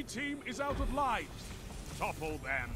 enemy team is out of lives. Topple them.